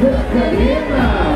Catarina.